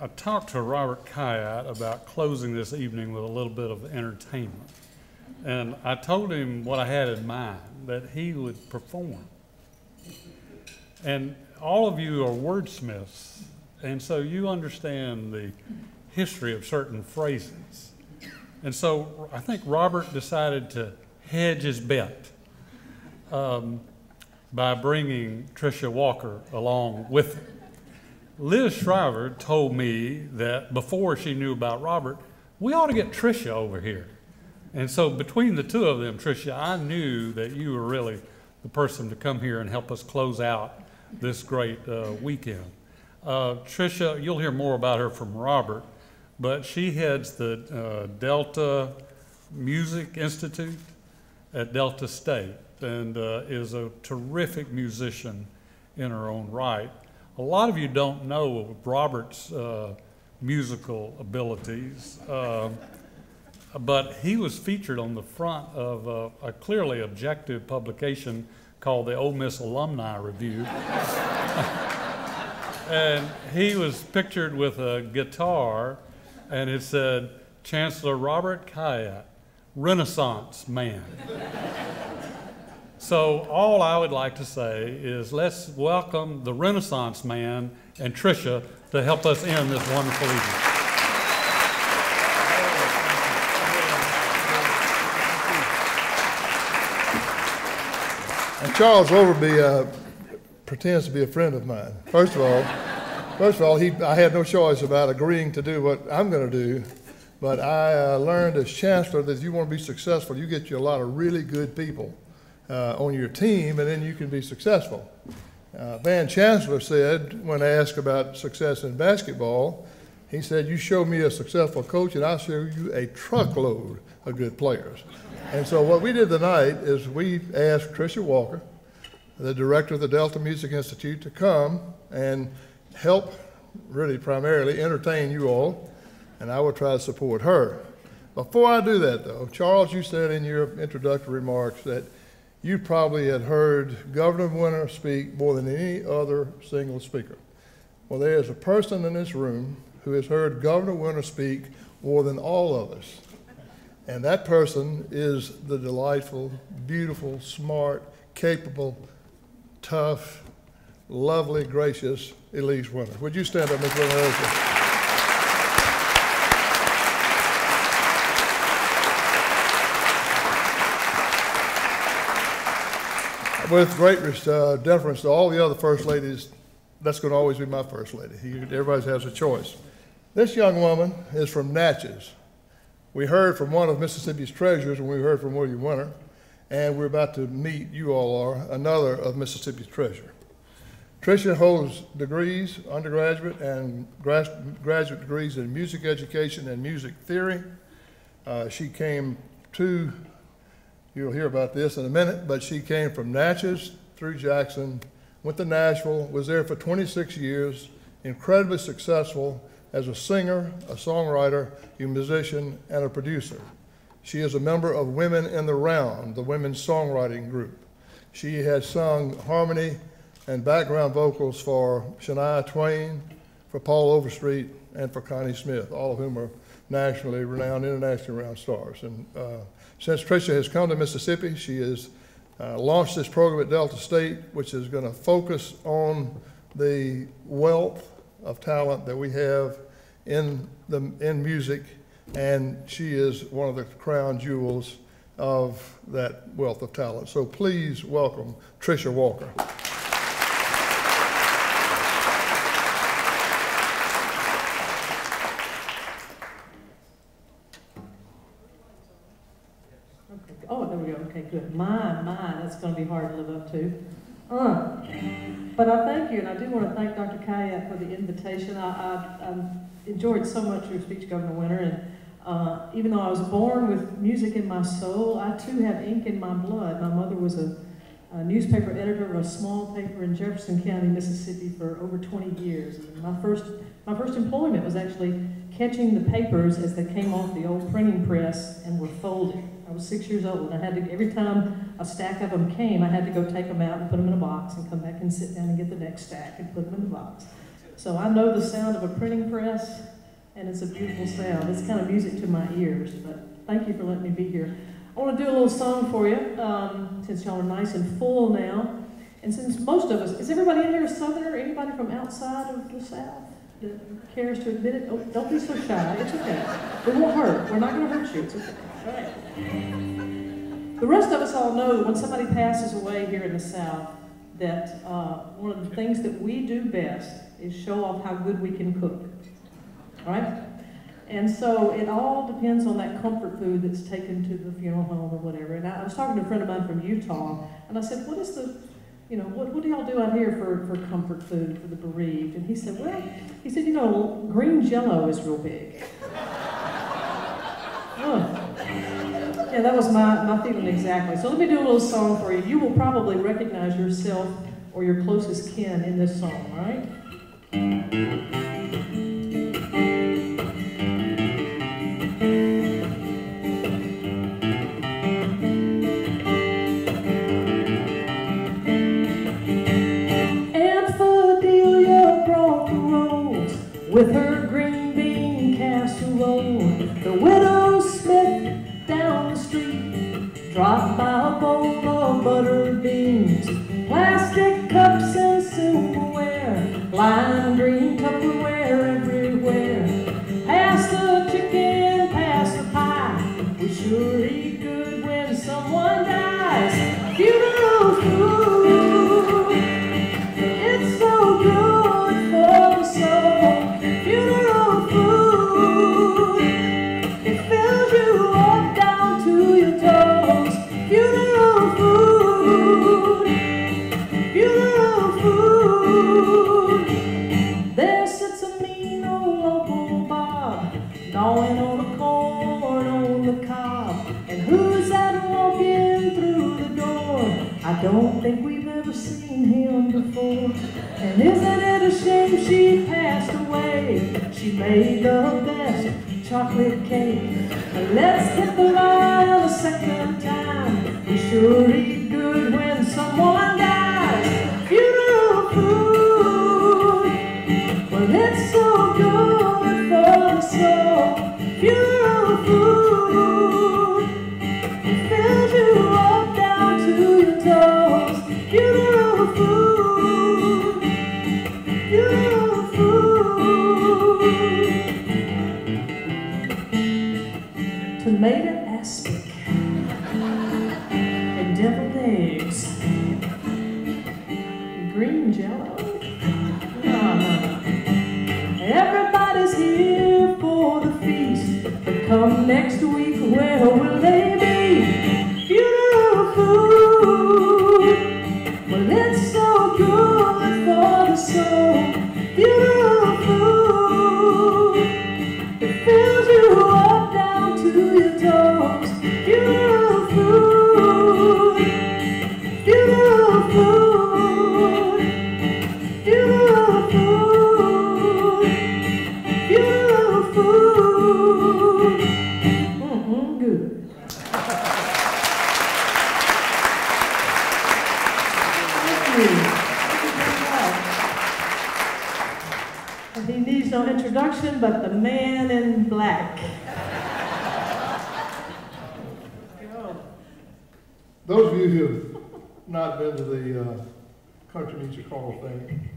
I talked to Robert Khayat about closing this evening with a little bit of entertainment. And I told him what I had in mind, that he would perform. And all of you are wordsmiths, and so you understand the history of certain phrases. And so I think Robert decided to hedge his bet um, by bringing Tricia Walker along with him. Liz Shriver told me that before she knew about Robert, we ought to get Tricia over here. And so between the two of them, Tricia, I knew that you were really the person to come here and help us close out this great uh, weekend. Uh, Tricia, you'll hear more about her from Robert, but she heads the uh, Delta Music Institute at Delta State and uh, is a terrific musician in her own right. A lot of you don't know Robert's uh, musical abilities, uh, but he was featured on the front of a, a clearly objective publication called the Ole Miss Alumni Review. and he was pictured with a guitar, and it said, Chancellor Robert Khayat, Renaissance man. So, all I would like to say is let's welcome the Renaissance man and Tricia to help us end this wonderful evening. And Charles Overby uh, pretends to be a friend of mine. First of all, first of all, he, I had no choice about agreeing to do what I'm going to do. But I uh, learned as chancellor that if you want to be successful, you get you a lot of really good people uh, on your team, and then you can be successful. Uh, Van Chancellor said, when asked about success in basketball, he said, You show me a successful coach, and I'll show you a truckload of good players. And so, what we did tonight is we asked Tricia Walker, the director of the Delta Music Institute, to come and help, really primarily, entertain you all, and I will try to support her. Before I do that, though, Charles, you said in your introductory remarks that you probably had heard Governor Winter speak more than any other single speaker. Well, there is a person in this room who has heard Governor Winter speak more than all of us. And that person is the delightful, beautiful, smart, capable, tough, lovely, gracious Elise Winter. Would you stand up, Ms. Winter? With great uh, deference to all the other first ladies, that's going to always be my first lady. Everybody has a choice. This young woman is from Natchez. We heard from one of Mississippi's treasures when we heard from William Winter, and we're about to meet, you all are, another of Mississippi's treasure. Tricia holds degrees, undergraduate and graduate degrees in music education and music theory. Uh, she came to You'll hear about this in a minute, but she came from Natchez through Jackson, went to Nashville, was there for 26 years, incredibly successful as a singer, a songwriter, a musician, and a producer. She is a member of Women in the Round, the women's songwriting group. She has sung harmony and background vocals for Shania Twain, for Paul Overstreet, and for Connie Smith, all of whom are nationally renowned, internationally renowned stars. And uh, since Tricia has come to Mississippi, she has uh, launched this program at Delta State, which is going to focus on the wealth of talent that we have in, the, in music, and she is one of the crown jewels of that wealth of talent. So please welcome Tricia Walker. good. My, my, that's going to be hard to live up to. Uh. But I thank you, and I do want to thank Dr. Khayat for the invitation. I, I, I enjoyed so much your speech, Governor Winter, and uh, even though I was born with music in my soul, I too have ink in my blood. My mother was a, a newspaper editor of a small paper in Jefferson County, Mississippi, for over 20 years. And my first, my first employment was actually catching the papers as they came off the old printing press and were folded. I was six years old, and I had to, every time a stack of them came, I had to go take them out and put them in a box and come back and sit down and get the next stack and put them in the box. So I know the sound of a printing press, and it's a beautiful sound. It's kind of music to my ears, but thank you for letting me be here. I want to do a little song for you, um, since y'all are nice and full now. And since most of us, is everybody in here a Southerner? Anybody from outside of the South that cares to admit it? Oh, don't be so shy. It's okay. It won't hurt. We're not going to hurt you. It's okay. The rest of us all know that when somebody passes away here in the South, that uh, one of the things that we do best is show off how good we can cook. Right? And so it all depends on that comfort food that's taken to the funeral home or whatever. And I, I was talking to a friend of mine from Utah, and I said, What is the you know, what, what do y'all do out here for, for comfort food for the bereaved? And he said, well, he said, you know, green jello is real big. Yeah, that was my, my feeling exactly. So let me do a little song for you. You will probably recognize yourself or your closest kin in this song, right? with her don't think we've ever seen him before. And isn't it a shame she passed away? She made the best chocolate cake. Let's hit the line a second time. We sure eat good when someone dies. Funeral food. Well, it's so good for the soul. Funeral Everybody's here for the feast, but come next week, where will they black. Those of you who have not been to the uh, Country Music Hall Fame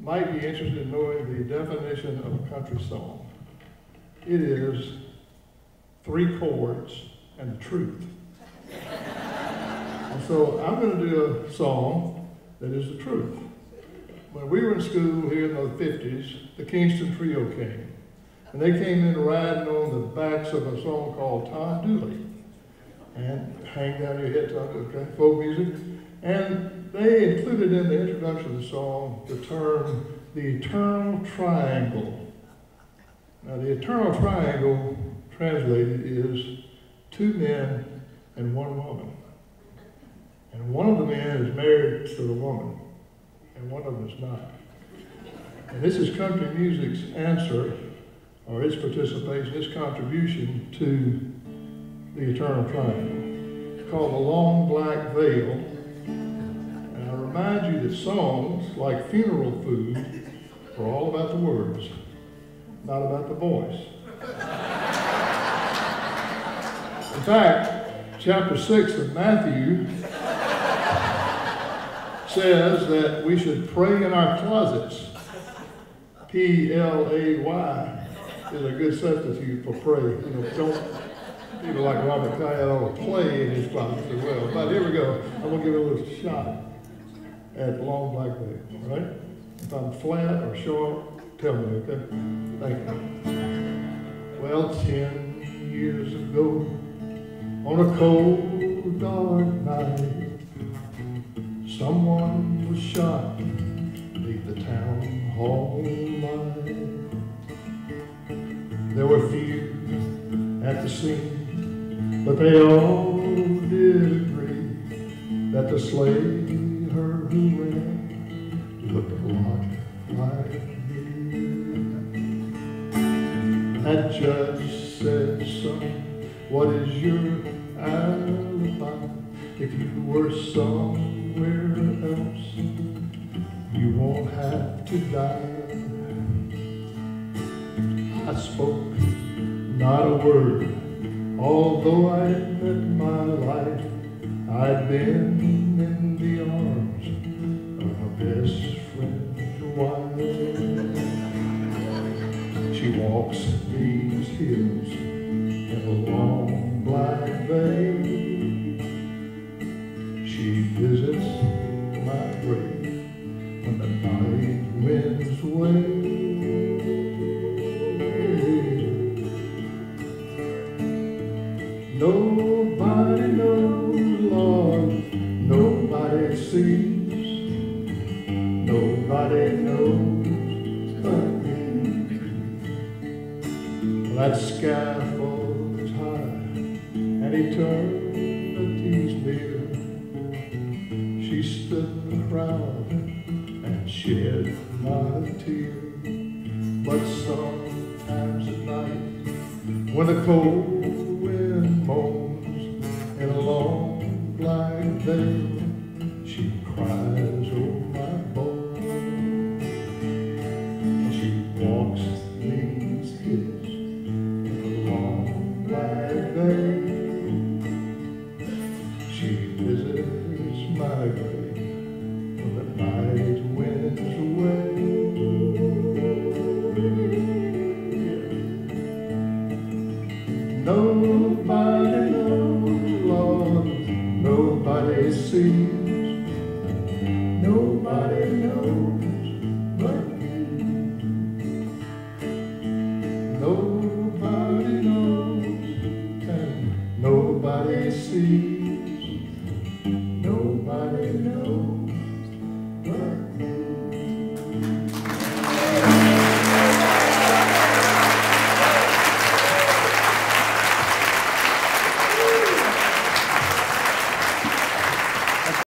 might be interested in knowing the definition of a country song. It is three chords and the truth. And so I'm going to do a song that is the truth. When we were in school here in the 50s, the Kingston Trio came. And they came in riding on the backs of a song called Tom Dooley. And hang down your head, Tom, okay, folk music. And they included in the introduction of the song the term the eternal triangle. Now, the eternal triangle translated is two men and one woman. And one of the men is married to the woman, and one of them is not. And this is country music's answer, or its participation, its contribution to the eternal triangle. It's called the long black veil. And I remind you that songs, like funeral food, We're all about the words, not about the voice. In fact, chapter 6 of Matthew says that we should pray in our closets. P L A Y is a good substitute for pray. You know, don't people like Robert Khayat ought to play in his closet as well. But here we go. I'm gonna give it a little shot at long black all right? If I'm flat or short, tell me, okay? Thank you. Well, ten years ago, on a cold, dark night, someone was shot beneath the town hall light. There were few at the scene, but they all did agree that the slayer who ran looked a lot like me. That judge said, son, what is your alibi? If you were somewhere else, you won't have to die. Spoke not a word, although I met my life. I'd been in the arms of my best friend's wife. She walks these hills in a long black veil. She visits my grave when the night winds wail. She the crowd and shed not a tear. But sometimes at night, when the cold